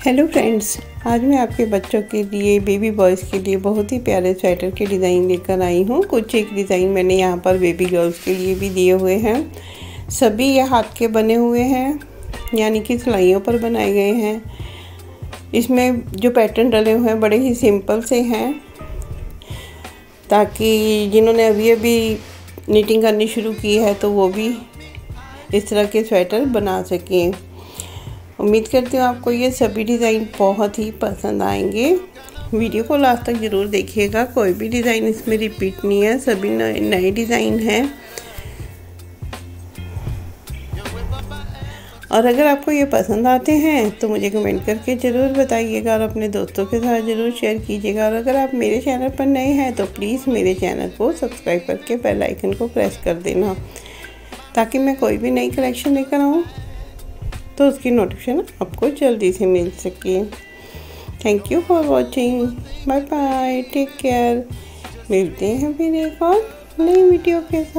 Hello friends आज मैं आपके बच्चों के लिए बेबी बॉयज़ के लिए बहुत ही प्यारे स्वेटर के डिज़ाइन लेकर आई हूँ। कुछ एक डिज़ाइन मैंने यहाँ पर बेबी गर्ल्स के लिए भी दिए हुए हैं। सभी ये हाथ के बने हुए हैं, यानी कि सिलाइयों पर बनाए गए हैं। इसमें जो पैटर्न डले हुए हैं, बड़े ही सिंपल से हैं, ताकि जिन्होंने अभी अभी नीटिंग करनी शुरू की है तो वो भी इस तरह के स्वेटर बना सकें। उम्मीद करती हूँ आपको ये सभी डिज़ाइन बहुत ही पसंद आएँगे। वीडियो को लास्ट तक ज़रूर देखिएगा। कोई भी डिज़ाइन इसमें रिपीट नहीं है। सभी नए डिज़ाइन हैं। और अगर आपको ये पसंद आते हैं तो मुझे कमेंट करके ज़रूर बताइएगा और अपने दोस्तों के साथ ज़रूर शेयर कीजिएगा। और अगर आप मेरे चैनल पर नए हैं तो प्लीज़ मेरे चैनल को सब्सक्राइब करके बेल आइकन को प्रेस कर देना, ताकि मैं कोई भी नई कलेक्शन लेकर आऊँ। तो उसकी नोटिफिकेशन आपको जल्दी से मिल सके। Thank you for watching bye bye take care मिलते हैं फिर एक और नई वीडियो के साथ।